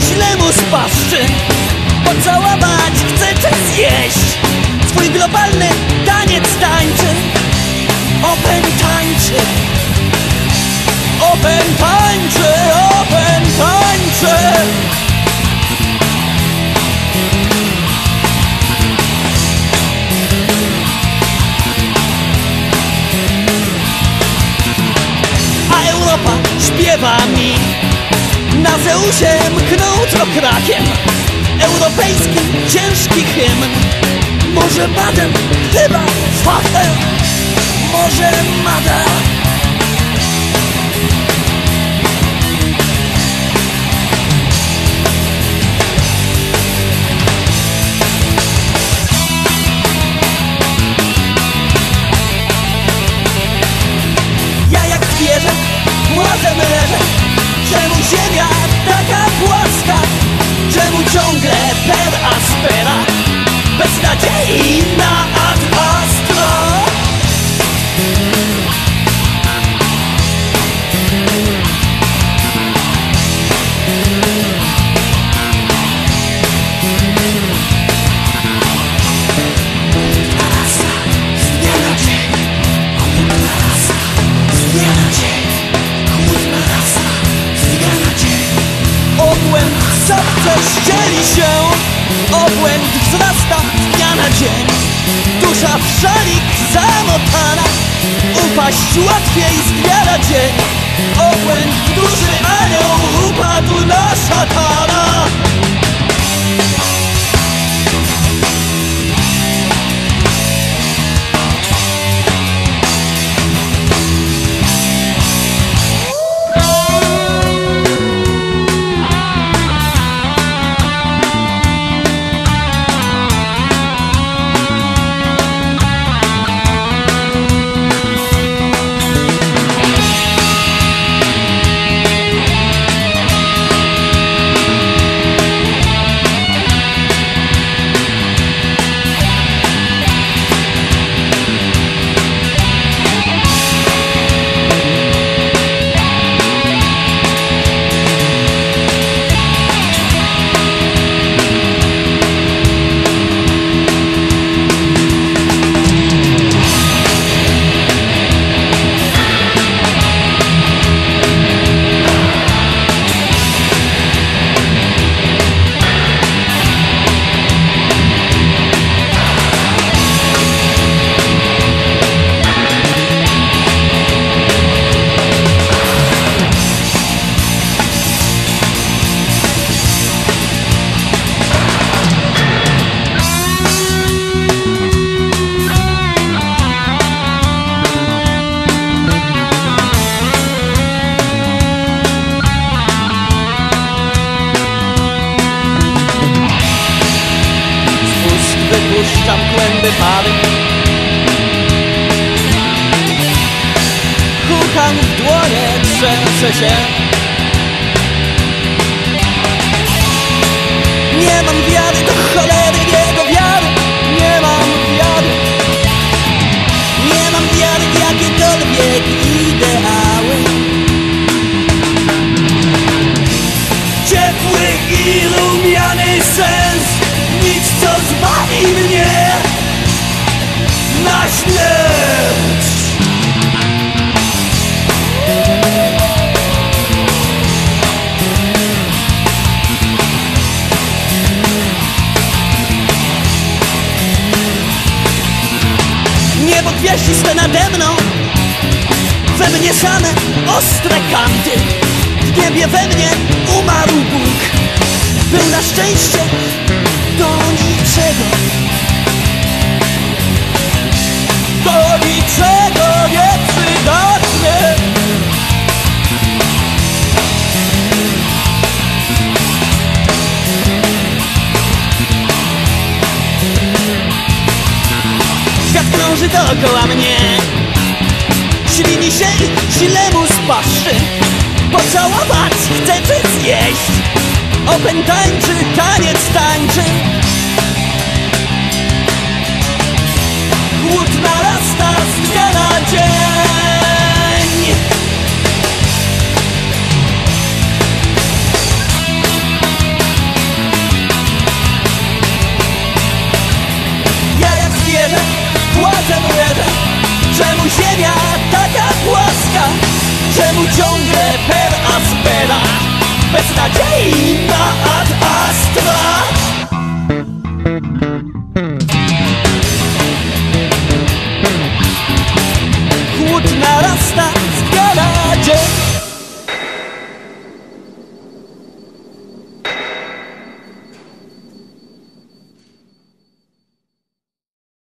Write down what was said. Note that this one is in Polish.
źle mu spaszczy Pocałować chce czy zjeść. Swój globalny taniec tańczy Open tańczy. Open tańczy, open tańczy. A Europa śpiewa mi Na Zeusie mknął trokrakiem Europejski ciężki hymn. Może Baden, chyba fachem Może Mada Chega! Czapce ścieli się Obłęd wzrasta z dnia na dzień. Dusza w szalik zamotana Upaść łatwiej z dnia na dzień. Obłęd duży anioł upadł na szatana kłęby pary. Kucham w dłonie, trzęsę się. Nie mam wiary do cholery jego wiary. Nie mam wiary. Nie mam wiary w jakiekolwiek ideały. Ciepły i rumiany sens. Nic co zbawi mnie Na śmierć! Niebo gwieździste nade mną We mnie same ostre kanty. W niebie we mnie umarł Bóg. Był na szczęście dookoła mnie. Ślini się źle mu spaszczy Pocałować chce czy zjeść. Open tańczy, taniec tańczy ciągle per aspera